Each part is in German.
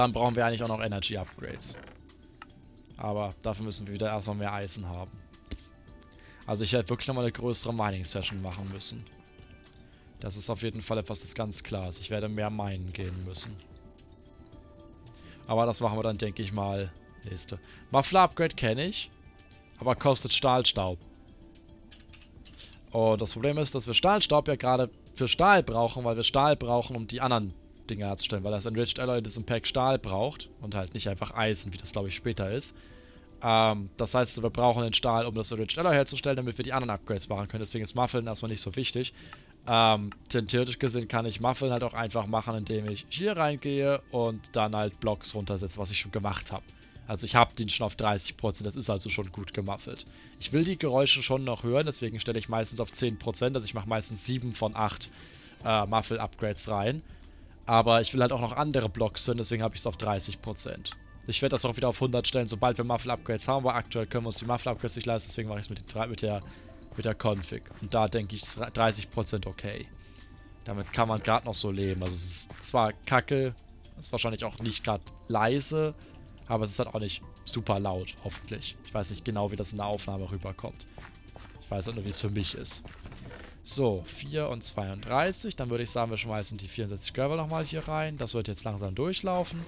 dann brauchen wir eigentlich auch noch Energy Upgrades. Aber dafür müssen wir wieder erstmal mehr Eisen haben. Also ich werde wirklich nochmal eine größere Mining-Session machen müssen. Das ist auf jeden Fall etwas, das ganz klar ist. Ich werde mehr minen gehen müssen. Aber das machen wir dann, denke ich mal, nächste. Muffler Upgrade kenne ich, aber kostet Stahlstaub. Und das Problem ist, dass wir Stahlstaub ja gerade für Stahl brauchen, weil wir Stahl brauchen, um die anderen Dinge herzustellen, weil das Enriched Alloy in diesem Pack Stahl braucht und halt nicht einfach Eisen, wie das glaube ich später ist. Ähm, das heißt, wir brauchen den Stahl, um das Enriched Alloy herzustellen, damit wir die anderen Upgrades machen können. Deswegen ist Muffeln erstmal nicht so wichtig. Ähm, theoretisch gesehen kann ich Muffeln halt auch einfach machen, indem ich hier reingehe und dann halt Blocks runtersetze, was ich schon gemacht habe. Also ich habe den schon auf 30%, das ist also schon gut gemuffelt. Ich will die Geräusche schon noch hören, deswegen stelle ich meistens auf 10%, also ich mache meistens 7 von 8 äh, Muffle-Upgrades rein. Aber ich will halt auch noch andere Blocks hören, deswegen habe ich es auf 30%. Ich werde das auch wieder auf 100 stellen, sobald wir Muffle-Upgrades haben, weil aktuell können wir uns die Muffle-Upgrades nicht leisten, deswegen mache ich es mit, mit, der, mit der Config. Und da denke ich, ist 30% okay. Damit kann man gerade noch so leben. Also es ist zwar kacke, ist wahrscheinlich auch nicht gerade leise, aber es ist halt auch nicht super laut, hoffentlich. Ich weiß nicht genau, wie das in der Aufnahme rüberkommt. Ich weiß halt nur, wie es für mich ist. So, 4 und 32. Dann würde ich sagen, wir schmeißen die 64 Gravel nochmal hier rein. Das wird jetzt langsam durchlaufen.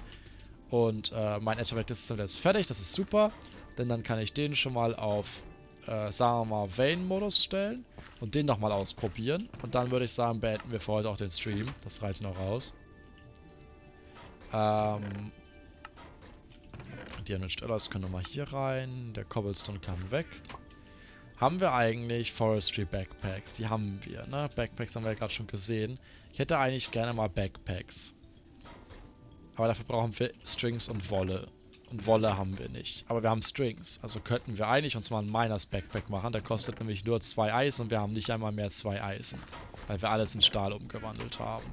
Und äh, mein Atomic System ist fertig, das ist super. Denn dann kann ich den schon mal auf, äh, sagen wir mal, Vein-Modus stellen. Und den nochmal ausprobieren. Und dann würde ich sagen, beenden wir für heute auch den Stream. Das reicht noch raus. Ähm, die Enriched Alloys können nochmal hier rein. Der Cobblestone kann weg. Haben wir eigentlich Forestry Backpacks? Die haben wir, ne? Backpacks haben wir ja gerade schon gesehen. Ich hätte eigentlich gerne mal Backpacks. Aber dafür brauchen wir Strings und Wolle. Und Wolle haben wir nicht. Aber wir haben Strings. Also könnten wir eigentlich uns mal einen Miners Backpack machen. Der kostet nämlich nur zwei Eisen und wir haben nicht einmal mehr zwei Eisen. Weil wir alles in Stahl umgewandelt haben.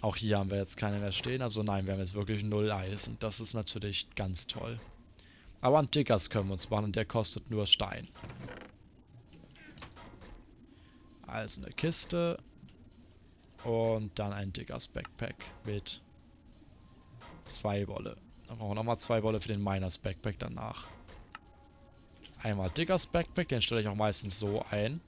Auch hier haben wir jetzt keine mehr stehen. Also nein, wir haben jetzt wirklich null Eisen. Das ist natürlich ganz toll. Aber einen Diggers können wir uns machen und der kostet nur Stein. Also eine Kiste. Und dann ein Diggers Backpack mit zwei Wolle. Dann brauchen wir nochmal zwei Wolle für den Miners Backpack danach. Einmal Diggers Backpack, den stelle ich auch meistens so ein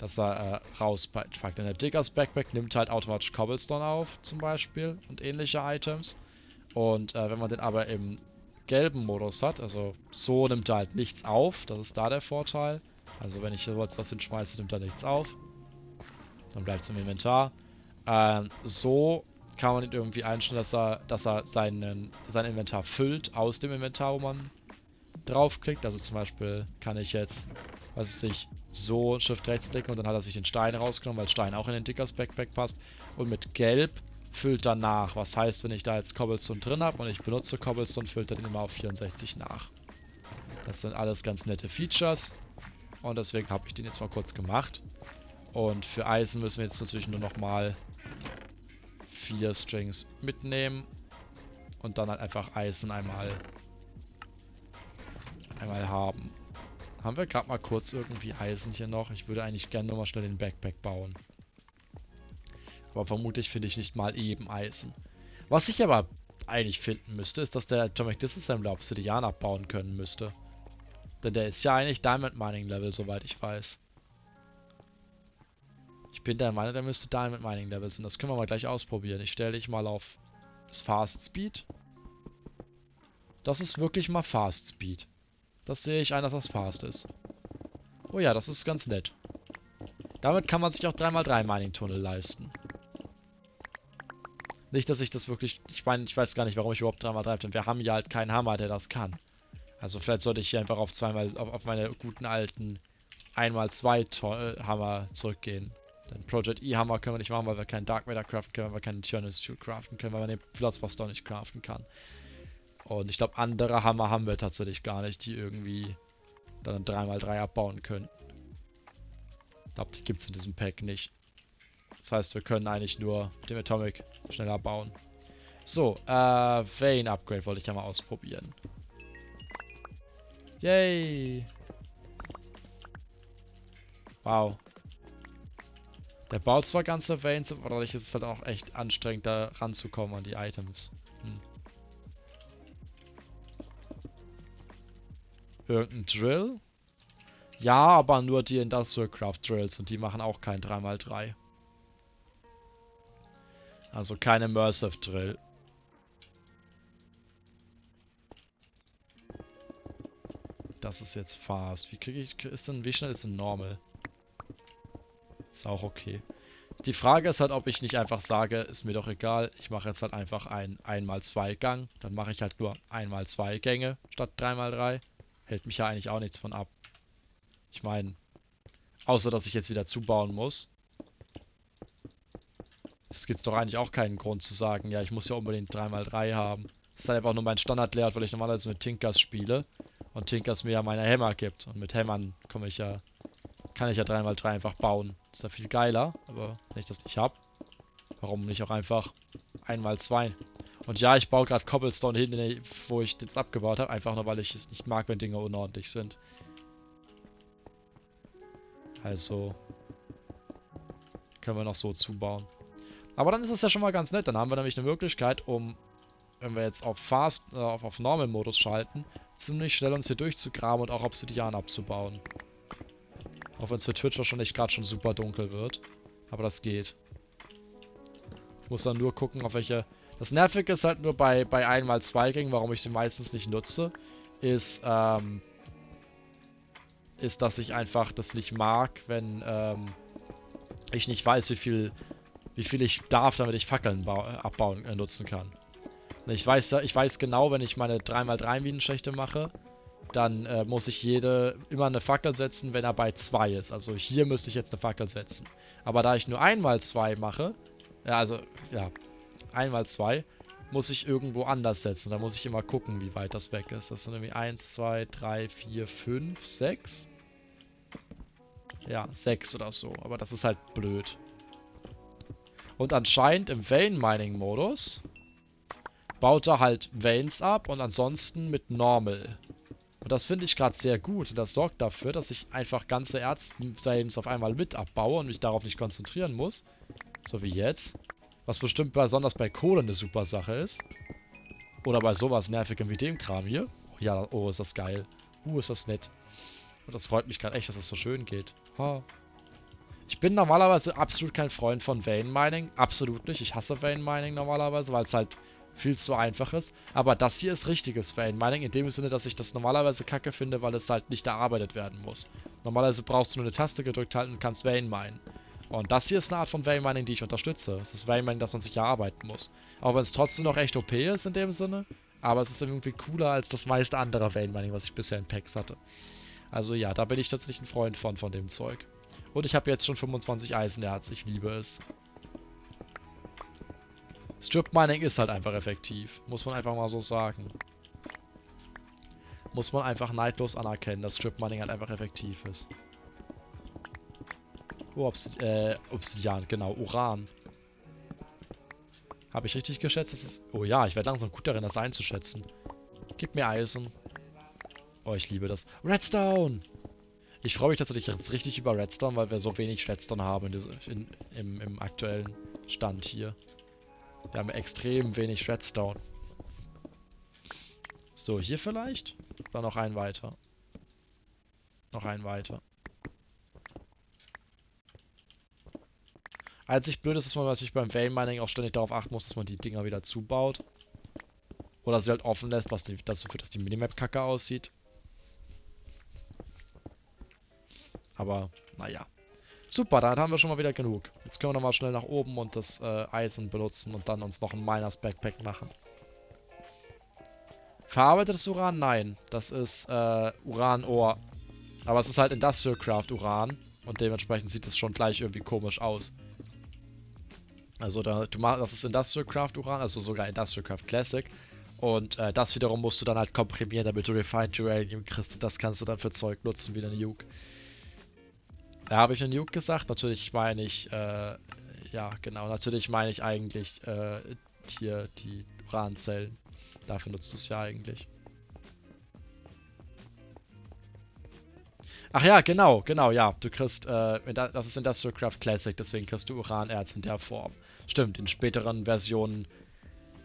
dass er äh, rauspackt. Denn der Diggers Backpack nimmt halt automatisch Cobblestone auf, zum Beispiel, und ähnliche Items. Und äh, wenn man den aber im gelben Modus hat, also so nimmt er halt nichts auf, das ist da der Vorteil. Also wenn ich hier was hinschmeiße, nimmt er nichts auf. Dann bleibt es im Inventar. Ähm, so kann man ihn irgendwie einstellen, dass er, dass er seinen, sein Inventar füllt aus dem Inventar, wo man draufklickt. Also zum Beispiel kann ich jetzt was sich so Shift rechts klicken und dann hat er sich den Stein rausgenommen, weil Stein auch in den Dickers Backpack passt. Und mit Gelb füllt er nach. Was heißt, wenn ich da jetzt Cobblestone drin habe und ich benutze Cobblestone, füllt er den immer auf 64 nach. Das sind alles ganz nette Features. Und deswegen habe ich den jetzt mal kurz gemacht. Und für Eisen müssen wir jetzt natürlich nur nochmal vier Strings mitnehmen. Und dann halt einfach Eisen einmal, einmal haben. Haben wir gerade mal kurz irgendwie Eisen hier noch? Ich würde eigentlich gerne nochmal schnell den Backpack bauen. Aber vermutlich finde ich nicht mal eben Eisen. Was ich aber eigentlich finden müsste, ist, dass der Atomic Disassembler Obsidian abbauen können müsste. Denn der ist ja eigentlich Diamond Mining Level, soweit ich weiß. Ich bin der Meinung, der müsste Diamond Mining Level sein. Das können wir mal gleich ausprobieren. Ich stelle dich mal auf das Fast Speed. Das ist wirklich mal Fast Speed. Das sehe ich ein, dass das fast ist. Oh ja, das ist ganz nett. Damit kann man sich auch 3x3 Mining-Tunnel leisten. Nicht, dass ich das wirklich... Ich meine, ich weiß gar nicht, warum ich überhaupt 3x3 denn wir haben ja halt keinen Hammer, der das kann. Also vielleicht sollte ich hier einfach auf zweimal auf, auf meine guten alten 1x2 äh, Hammer zurückgehen. Den Project E-Hammer können wir nicht machen, weil wir keinen Dark Matter craften können, weil wir keinen Tyrannus Shield craften können, weil man den Stone nicht craften kann. Und ich glaube, andere Hammer haben wir tatsächlich gar nicht, die irgendwie dann 3x3 abbauen könnten. Ich glaube, die gibt es in diesem Pack nicht. Das heißt, wir können eigentlich nur den Atomic schneller bauen. So, äh, Vein Upgrade wollte ich ja mal ausprobieren. Yay! Wow. Der baut zwar ganze Veins, aber dadurch ist es halt auch echt anstrengend, da ranzukommen an die Items. Hm. Irgendein Drill? Ja, aber nur die Industrial Craft Drills und die machen auch kein 3x3. Also keine Immersive Drill. Das ist jetzt fast. Wie kriege ich. Ist denn, wie schnell ist denn normal? Ist auch okay. Die Frage ist halt, ob ich nicht einfach sage, ist mir doch egal, ich mache jetzt halt einfach ein 1x2 Gang. Dann mache ich halt nur 1x2 Gänge statt 3x3. Hält mich ja eigentlich auch nichts von ab. Ich meine, außer dass ich jetzt wieder zubauen muss. Es gibt doch eigentlich auch keinen Grund zu sagen, ja, ich muss ja unbedingt 3x3 haben. Das ist halt einfach nur mein Standard-Layout, weil ich normalerweise mit Tinkers spiele. Und Tinkers mir ja meine Hämmer gibt. Und mit Hämmern komme ich ja, kann ich ja 3x3 einfach bauen. ist ja viel geiler, aber wenn ich das nicht habe, warum nicht auch einfach 1x2? Und ja, ich baue gerade Cobblestone hin, wo ich das abgebaut habe, einfach nur weil ich es nicht mag, wenn Dinge unordentlich sind. Also können wir noch so zubauen. Aber dann ist es ja schon mal ganz nett. Dann haben wir nämlich eine Möglichkeit, um, wenn wir jetzt auf Fast, äh, auf, auf Normal-Modus schalten, ziemlich schnell uns hier durchzugraben und auch Obsidian abzubauen. Auch wenn es für Twitch wahrscheinlich gerade schon super dunkel wird. Aber das geht. Muss dann nur gucken, auf welche... Das Nervige ist halt nur bei, bei 1x2 Gängen, warum ich sie meistens nicht nutze, ist, ähm, ist, dass ich einfach das nicht mag, wenn ähm, ich nicht weiß, wie viel wie viel ich darf, damit ich Fackeln abbauen äh, nutzen kann. Ich weiß, ich weiß genau, wenn ich meine 3x3 Minenschächte mache, dann äh, muss ich jede immer eine Fackel setzen, wenn er bei 2 ist. Also hier müsste ich jetzt eine Fackel setzen. Aber da ich nur 1x2 mache, ja, also, ja, 1x2, muss ich irgendwo anders setzen. Da muss ich immer gucken, wie weit das weg ist. Das sind irgendwie 1, 2, 3, 4, 5, 6. Ja, 6 oder so. Aber das ist halt blöd. Und anscheinend im Vein Mining Modus baut er halt Veins ab und ansonsten mit Normal. Und das finde ich gerade sehr gut. Das sorgt dafür, dass ich einfach ganze Erzveins auf einmal mit abbaue und mich darauf nicht konzentrieren muss. So wie jetzt. Was bestimmt besonders bei Kohle eine super Sache ist. Oder bei sowas nervigem wie dem Kram hier. Oh, ja, oh, ist das geil. Uh, ist das nett. Und das freut mich gerade echt, dass es das so schön geht. Ha. Ich bin normalerweise absolut kein Freund von Vein Mining. Absolut nicht. Ich hasse Vein Mining normalerweise, weil es halt viel zu einfach ist. Aber das hier ist richtiges Vein Mining in dem Sinne, dass ich das normalerweise kacke finde, weil es halt nicht erarbeitet werden muss. Normalerweise brauchst du nur eine Taste gedrückt halten und kannst Vein minen. Und das hier ist eine Art von Vein Mining, die ich unterstütze. Es ist Vein Mining, das man sich erarbeiten muss. Auch wenn es trotzdem noch echt OP ist in dem Sinne. Aber es ist irgendwie cooler als das meiste andere Vein Mining, was ich bisher in Packs hatte. Also ja, da bin ich tatsächlich ein Freund von, von dem Zeug. Und ich habe jetzt schon 25 Eisenerz. Ich liebe es. Strip Mining ist halt einfach effektiv. Muss man einfach mal so sagen. Muss man einfach neidlos anerkennen, dass Strip Mining halt einfach effektiv ist. Oh, Obsid äh, Obsidian, genau. Uran. Habe ich richtig geschätzt? Das ist. Oh ja, ich werde langsam gut darin, das einzuschätzen. Gib mir Eisen. Oh, ich liebe das. Redstone! Ich freue mich tatsächlich jetzt richtig über Redstone, weil wir so wenig Redstone haben in in, im, im aktuellen Stand hier. Wir haben extrem wenig Redstone. So, hier vielleicht? Oder noch ein weiter? Noch ein weiter. Einzig blöd ist, dass man natürlich beim Vein Mining auch ständig darauf achten muss, dass man die Dinger wieder zubaut. Oder sie halt offen lässt, was die, dazu führt, dass die Minimap kacke aussieht. Aber, naja. Super, dann haben wir schon mal wieder genug. Jetzt können wir nochmal schnell nach oben und das äh, Eisen benutzen und dann uns noch ein Miners Backpack machen. Verarbeitetes Uran? Nein. Das ist äh, Uran-Ohr. Aber es ist halt Industrial Craft Uran. Und dementsprechend sieht es schon gleich irgendwie komisch aus. Also da, du machst, das ist Industrial Craft Uran, also sogar Industrial Craft Classic. Und äh, das wiederum musst du dann halt komprimieren, damit du Refined Uranium kriegst. Das kannst du dann für Zeug nutzen, wie eine Nuke. Da habe ich einen Nuke gesagt. Natürlich meine ich, äh, ja, genau. Natürlich meine ich eigentlich äh, hier die Uranzellen. Dafür nutzt es ja eigentlich. Ach ja, genau, genau, ja. Du kriegst, äh, das ist Industrial Craft Classic, deswegen kriegst du Uranerz in der Form. Stimmt, in späteren Versionen,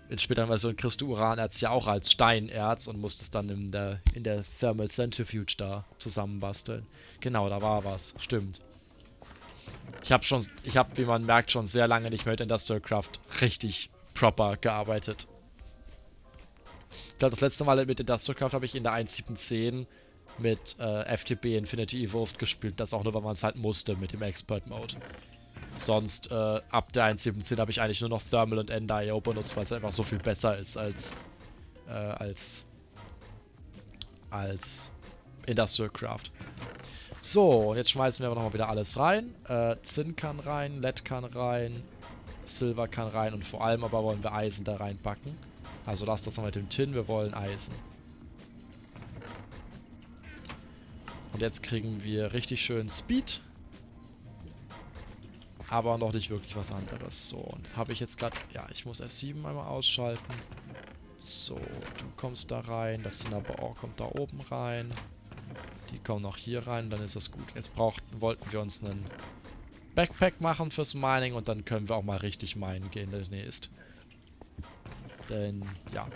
in späteren Versionen kriegst du Uranerz ja auch als Steinerz und musst es dann in der, in der Thermal Centrifuge da zusammenbasteln. Genau, da war was, stimmt. Ich habe schon, ich habe, wie man merkt, schon sehr lange nicht mehr mit Industrial Craft richtig proper gearbeitet. Ich glaube, das letzte Mal mit Industrial Craft habe ich in der 1.7.10 mit äh, FTB Infinity Evolved gespielt. Das auch nur, weil man es halt musste mit dem Expert Mode. Sonst äh, ab der 1.17 habe ich eigentlich nur noch Thermal und End-IO benutzt, weil es einfach so viel besser ist als äh, als als Industrial Craft. So, jetzt schmeißen wir aber nochmal wieder alles rein. Äh, Zinn kann rein, Lead kann rein, Silver kann rein und vor allem aber wollen wir Eisen da reinpacken. Also lass das mal mit dem Tin, wir wollen Eisen. Und jetzt kriegen wir richtig schön Speed. Aber noch nicht wirklich was anderes. So, und habe ich jetzt gerade... Ja, ich muss F7 einmal ausschalten. So, du kommst da rein. Das Cinnabar kommt da oben rein. Die kommen noch hier rein, dann ist das gut. Jetzt brauchten, wollten wir uns einen Backpack machen fürs Mining und dann können wir auch mal richtig minen gehen demnächst. Denn, ja.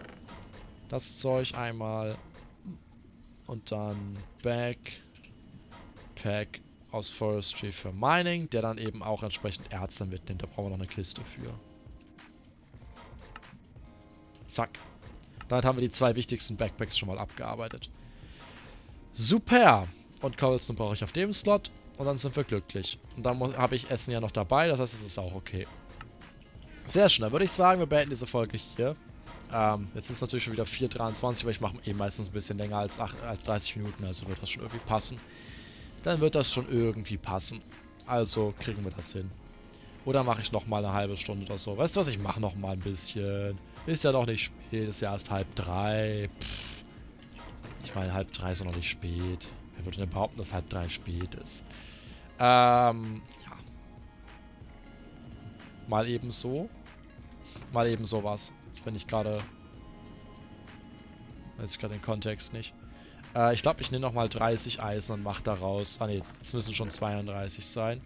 Das Zeug einmal. Und dann Back. Aus Forestry für Mining, der dann eben auch entsprechend Erze mitnimmt. Da brauchen wir noch eine Kiste für. Zack. Damit haben wir die zwei wichtigsten Backpacks schon mal abgearbeitet. Super! Und Cobblestone brauche ich auf dem Slot. Und dann sind wir glücklich. Und dann habe ich Essen ja noch dabei, das heißt, es ist auch okay. Sehr schön, dann würde ich sagen, wir beenden diese Folge hier. Ähm, jetzt ist natürlich schon wieder 4.23, aber ich mache eh meistens ein bisschen länger als, 8, als 30 Minuten, also wird das schon irgendwie passen dann wird das schon irgendwie passen. Also kriegen wir das hin. Oder mache ich nochmal eine halbe Stunde oder so. Weißt du was, ich mache nochmal ein bisschen. Ist ja noch nicht spät, ist ja erst halb drei. Pff. Ich meine, halb drei ist noch nicht spät. Wer würde denn behaupten, dass halb drei spät ist? Ähm, ja. Mal eben so. Mal eben sowas. Jetzt bin ich gerade... Weiß ich gerade den Kontext nicht. Äh, ich glaube, ich nehme nochmal 30 Eisen und mache daraus... Ah ne, es müssen schon 32 sein.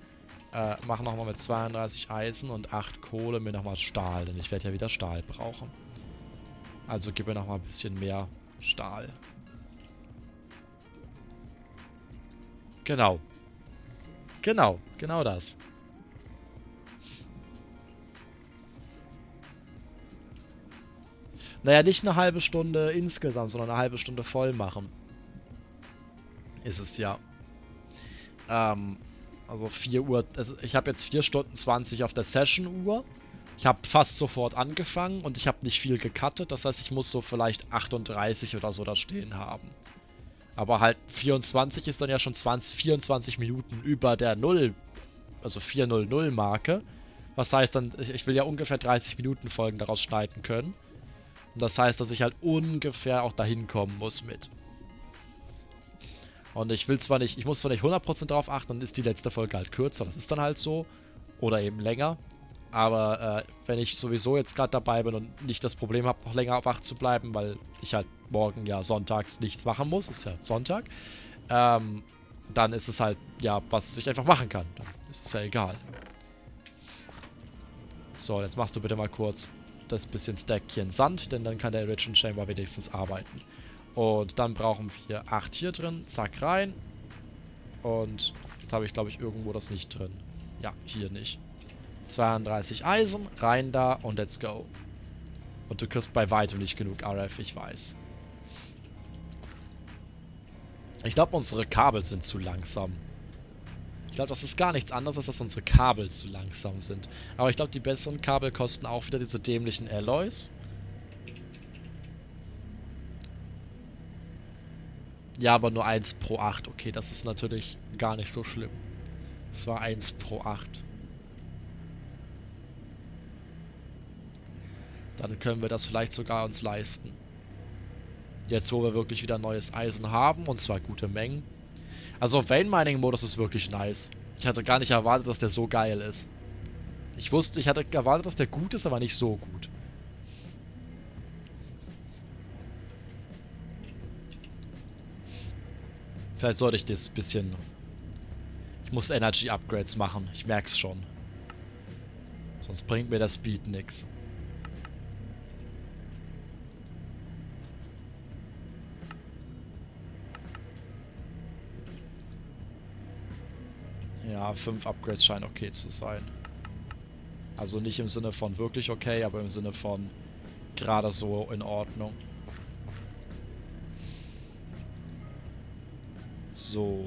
Äh, mache nochmal mit 32 Eisen und 8 Kohle mir nochmal Stahl, denn ich werde ja wieder Stahl brauchen. Also gib mir nochmal ein bisschen mehr Stahl. Genau. Genau, genau das. Naja, nicht eine halbe Stunde insgesamt, sondern eine halbe Stunde voll machen ist es ja. Ähm, also 4 Uhr, also ich habe jetzt 4 Stunden 20 auf der Session-Uhr. Ich habe fast sofort angefangen und ich habe nicht viel gecuttet, das heißt, ich muss so vielleicht 38 oder so da stehen haben. Aber halt 24 ist dann ja schon 20, 24 Minuten über der 0, also 400 Marke. Was heißt dann, ich, ich will ja ungefähr 30 Minuten Folgen daraus schneiden können. Und das heißt, dass ich halt ungefähr auch dahin kommen muss mit. Und ich will zwar nicht, ich muss zwar nicht 100% darauf achten, dann ist die letzte Folge halt kürzer, das ist dann halt so. Oder eben länger. Aber äh, wenn ich sowieso jetzt gerade dabei bin und nicht das Problem habe, noch länger auf wach zu bleiben, weil ich halt morgen ja sonntags nichts machen muss, ist ja Sonntag, ähm, dann ist es halt, ja, was ich einfach machen kann. Dann ist es ja egal. So, jetzt machst du bitte mal kurz das bisschen Stackchen Sand, denn dann kann der Enrichment Chamber wenigstens arbeiten. Und dann brauchen wir 8 hier drin. Zack, rein. Und jetzt habe ich, glaube ich, irgendwo das nicht drin. Ja, hier nicht. 32 Eisen, rein da und let's go. Und du kriegst bei weitem nicht genug RF, ich weiß. Ich glaube, unsere Kabel sind zu langsam. Ich glaube, das ist gar nichts anderes, als dass unsere Kabel zu langsam sind. Aber ich glaube, die besseren Kabel kosten auch wieder diese dämlichen Alloys. Ja, aber nur 1 pro 8. Okay, das ist natürlich gar nicht so schlimm. Es war 1 pro 8. Dann können wir das vielleicht sogar uns leisten. Jetzt, wo wir wirklich wieder neues Eisen haben, und zwar gute Mengen. Also Vein Mining Modus ist wirklich nice. Ich hatte gar nicht erwartet, dass der so geil ist. Ich wusste, ich hatte erwartet, dass der gut ist, aber nicht so gut. Vielleicht sollte ich das bisschen... Ich muss Energy Upgrades machen. Ich merk's schon. Sonst bringt mir der Speed nix. Ja, 5 Upgrades scheinen okay zu sein. Also nicht im Sinne von wirklich okay, aber im Sinne von gerade so in Ordnung. So.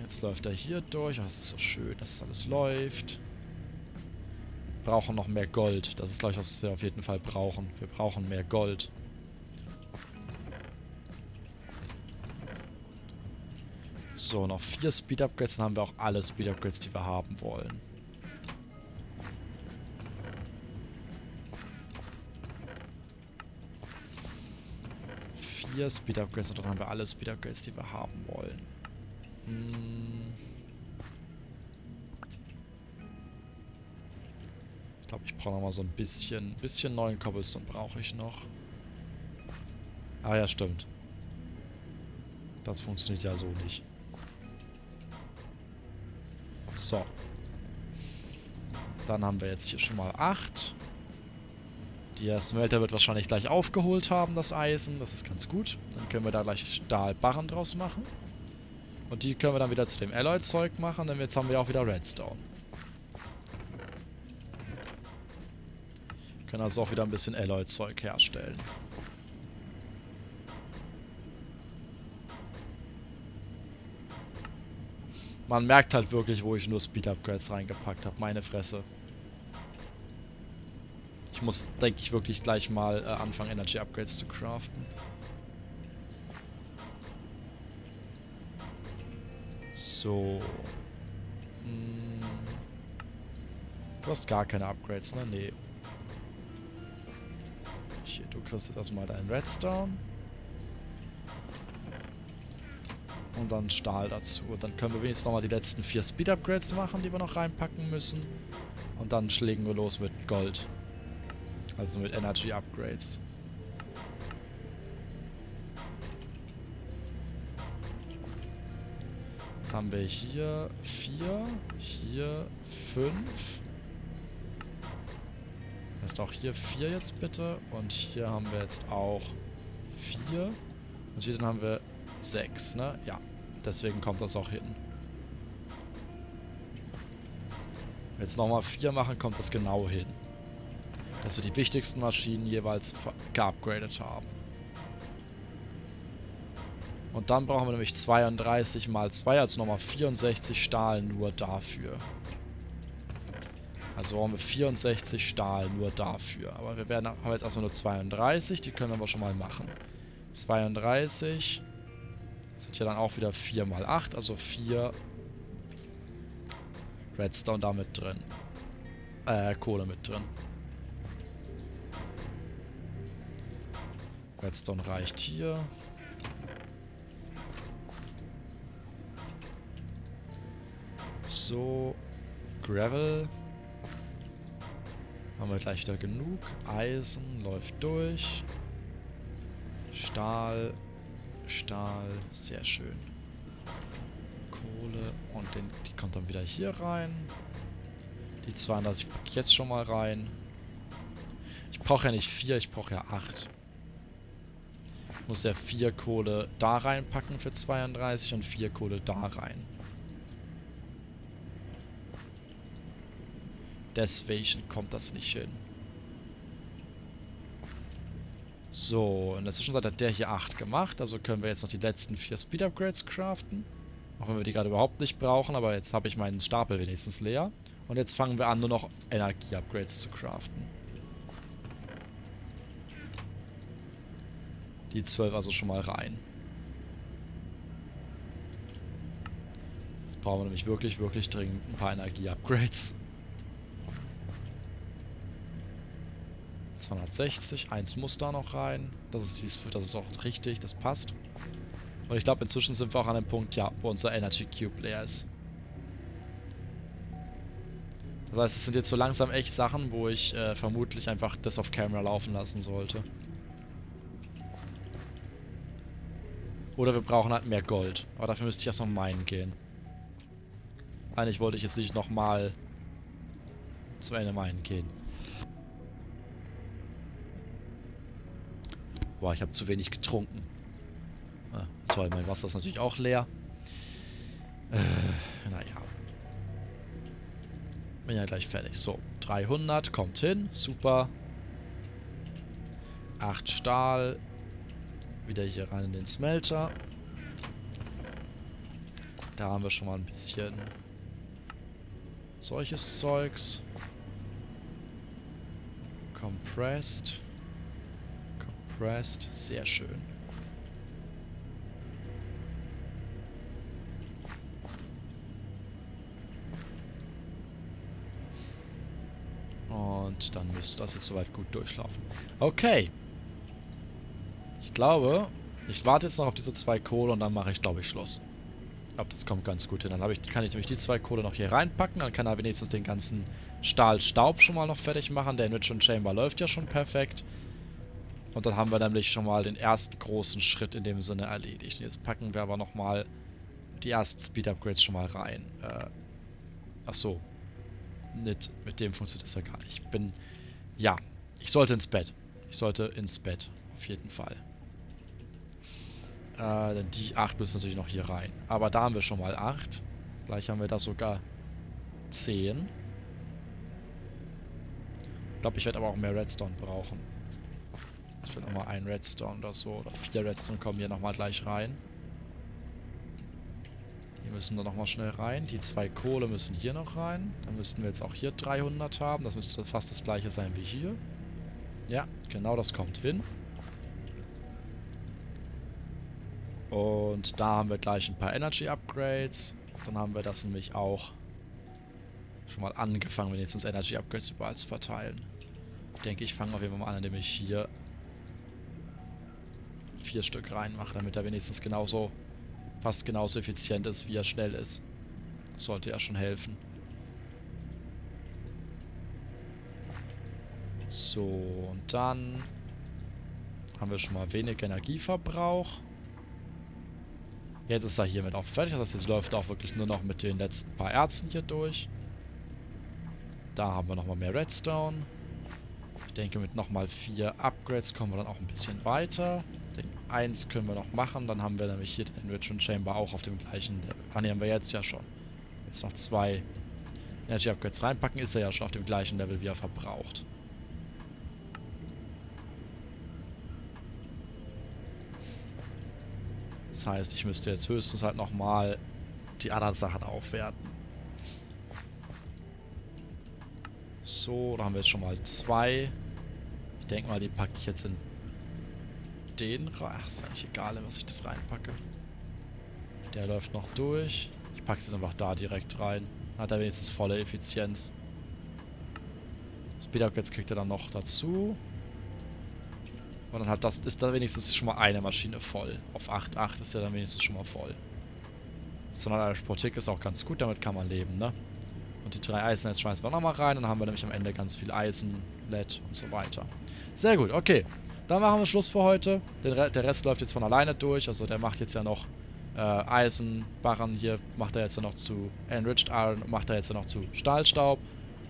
Jetzt läuft er hier durch. Das ist so schön, dass das alles läuft. Wir brauchen noch mehr Gold. Das ist, glaube ich, was wir auf jeden Fall brauchen. Wir brauchen mehr Gold. So, noch vier Speed-Upgrades, dann haben wir auch alle Speed-Upgrades, die wir haben wollen. Vier Speed-Upgrades und dann haben wir alle Speed-Upgrades, die wir haben wollen. Hm. Ich glaube, ich brauche noch mal so ein bisschen, bisschen neuen Cobblestone brauche ich noch. Ah ja, stimmt. Das funktioniert ja so nicht. So. Dann haben wir jetzt hier schon mal 8. Der Smelter wird wahrscheinlich gleich aufgeholt haben, das Eisen. Das ist ganz gut. Dann können wir da gleich Stahlbarren draus machen. Und die können wir dann wieder zu dem Alloy-Zeug machen, denn jetzt haben wir auch wieder Redstone. Können also auch wieder ein bisschen Alloy-Zeug herstellen. Man merkt halt wirklich, wo ich nur Speed-Upgrades reingepackt habe. Meine Fresse. Ich muss, denke ich, wirklich gleich mal äh, anfangen, Energy-Upgrades zu craften. So. Hm. Du hast gar keine Upgrades, ne? Nee. Hier, du kriegst jetzt erstmal deinen Redstone. Und dann Stahl dazu. Und dann können wir wenigstens nochmal die letzten vier Speed-Upgrades machen, die wir noch reinpacken müssen. Und dann schlägen wir los mit Gold. Also mit Energy-Upgrades. Jetzt haben wir hier vier, hier fünf. Ist auch hier vier jetzt bitte. Und hier haben wir jetzt auch vier. Und hier haben wir 6, ne? Ja, deswegen kommt das auch hin. Wenn wir jetzt nochmal 4 machen, kommt das genau hin. Dass wir die wichtigsten Maschinen jeweils geupgradet haben. Und dann brauchen wir nämlich 32 mal 2, also nochmal 64 Stahl nur dafür. Also brauchen wir 64 Stahl nur dafür. Aber wir werden, haben jetzt erstmal nur 32, die können wir aber schon mal machen. 32 sind hier dann auch wieder 4 mal 8, also 4 Redstone da mit drin. Äh, Kohle mit drin. Redstone reicht hier. So, Gravel. Haben wir gleich wieder genug. Eisen läuft durch. Stahl Stahl, sehr schön. Kohle und den, die kommt dann wieder hier rein. Die 32 packe ich jetzt schon mal rein. Ich brauche ja nicht 4, ich brauche ja 8. Muss ja 4 Kohle da reinpacken für 32 und 4 Kohle da rein. Deswegen kommt das nicht hin. So, in der Zwischenzeit hat der hier 8 gemacht, also können wir jetzt noch die letzten 4 Speed Upgrades craften. Auch wenn wir die gerade überhaupt nicht brauchen, aber jetzt habe ich meinen Stapel wenigstens leer. Und jetzt fangen wir an, nur noch Energie-Upgrades zu craften. Die 12 also schon mal rein. Jetzt brauchen wir nämlich wirklich, wirklich dringend ein paar Energie-Upgrades. 260. Eins muss da noch rein. Das ist, das ist auch richtig, das passt. Und ich glaube, inzwischen sind wir auch an dem Punkt, ja, wo unser Energy Cube leer ist. Das heißt, es sind jetzt so langsam echt Sachen, wo ich äh, vermutlich einfach das auf Camera laufen lassen sollte. Oder wir brauchen halt mehr Gold. Aber dafür müsste ich erst noch meinen gehen. Eigentlich wollte ich jetzt nicht nochmal zu Ende meinen gehen. Boah, ich habe zu wenig getrunken. Ah, toll, mein Wasser ist natürlich auch leer. Äh, naja. Bin ja gleich fertig. So, 300 kommt hin. Super. 8 Stahl. Wieder hier rein in den Smelter. Da haben wir schon mal ein bisschen solches Zeugs. Compressed. Compressed. Sehr schön. Und dann müsste das jetzt soweit gut durchlaufen. Okay. Ich glaube, ich warte jetzt noch auf diese zwei Kohle und dann mache ich, glaube ich, Schluss. Ich glaube, das kommt ganz gut hin. Dann ich, kann ich nämlich die zwei Kohle noch hier reinpacken. Dann kann er wenigstens den ganzen Stahlstaub schon mal noch fertig machen. Der Enrichment Chamber läuft ja schon perfekt. Und dann haben wir nämlich schon mal den ersten großen Schritt in dem Sinne erledigt. Jetzt packen wir aber nochmal die ersten Speed Upgrades schon mal rein. Äh, ach so, nicht. Mit dem funktioniert das ja gar nicht. Ich bin... Ja, ich sollte ins Bett. Ich sollte ins Bett. Auf jeden Fall. Äh, die 8 müssen natürlich noch hier rein. Aber da haben wir schon mal 8. Gleich haben wir da sogar 10. Ich glaube, ich werde aber auch mehr Redstone brauchen. Ich will nochmal einen Redstone oder so. Oder vier Redstone kommen hier nochmal gleich rein. Die müssen da nochmal schnell rein. Die zwei Kohle müssen hier noch rein. Dann müssten wir jetzt auch hier 300 haben. Das müsste fast das gleiche sein wie hier. Ja, genau das kommt hin. Und da haben wir gleich ein paar Energy Upgrades. Dann haben wir das nämlich auch schon mal angefangen, wenigstens Energy Upgrades überall zu verteilen. Ich denke, ich fange auf jeden Fall mal an, indem ich hier vier Stück reinmache, damit er wenigstens genauso fast genauso effizient ist, wie er schnell ist. Das sollte ja schon helfen. So, und dann haben wir schon mal wenig Energieverbrauch. Jetzt ist er hiermit auch fertig, das heißt, jetzt läuft auch wirklich nur noch mit den letzten paar Ärzten hier durch. Da haben wir nochmal mehr Redstone. Ich denke, mit nochmal vier Upgrades kommen wir dann auch ein bisschen weiter. Den 1 können wir noch machen, dann haben wir nämlich hier den Enrichment Chamber auch auf dem gleichen Level. Ah ne, haben wir jetzt ja schon. Jetzt noch zwei Energy Upgrades reinpacken, ist er ja schon auf dem gleichen Level, wie er verbraucht. Heißt, ich müsste jetzt höchstens halt nochmal die anderen Sachen aufwerten. So, da haben wir jetzt schon mal zwei. Ich denke mal, die packe ich jetzt in den rein. Ach, ist eigentlich egal, was ich das reinpacke. Der läuft noch durch. Ich packe es einfach da direkt rein. Hat er wenigstens volle Effizienz. Speed Upgrades kriegt er dann noch dazu. Und dann hat das, ist da wenigstens schon mal eine Maschine voll. Auf 8,8 ist er dann wenigstens schon mal voll. Sondern Sportik ist auch ganz gut, damit kann man leben, ne? Und die drei Eisen jetzt schmeißen wir nochmal rein. Dann haben wir nämlich am Ende ganz viel Eisen, LED und so weiter. Sehr gut, okay. Dann machen wir Schluss für heute. Der, der Rest läuft jetzt von alleine durch. Also der macht jetzt ja noch äh, Eisenbarren. Hier macht er jetzt ja noch zu Enriched Iron. Macht er jetzt ja noch zu Stahlstaub.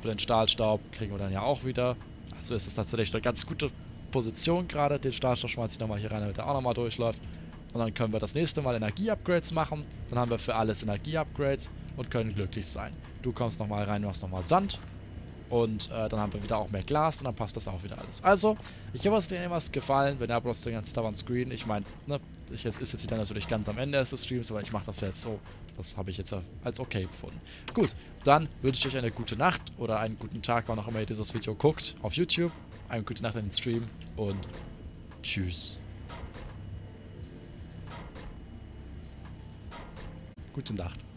Für den Stahlstaub kriegen wir dann ja auch wieder. Also ist es tatsächlich eine ganz gute Position gerade. Den Stahlstaub schmeiße ich nochmal hier rein, damit er auch nochmal durchläuft. Und dann können wir das nächste Mal Energie-Upgrades machen. Dann haben wir für alles Energie-Upgrades und können glücklich sein. Du kommst nochmal rein, machst nochmal Sand. Und äh, dann haben wir wieder auch mehr Glas und dann passt das auch wieder alles. Also, ich hoffe, es hat dir irgendwas gefallen. Wenn ja, bloß den ganzen Tag on Screen. Ich meine, ne, ich jetzt ist jetzt wieder natürlich ganz am Ende des Streams, aber ich mache das jetzt so. Das habe ich jetzt als okay gefunden. Gut, dann wünsche ich euch eine gute Nacht oder einen guten Tag, wann auch immer ihr dieses Video guckt, auf YouTube. Eine gute Nacht in den Stream und tschüss. Gute Nacht.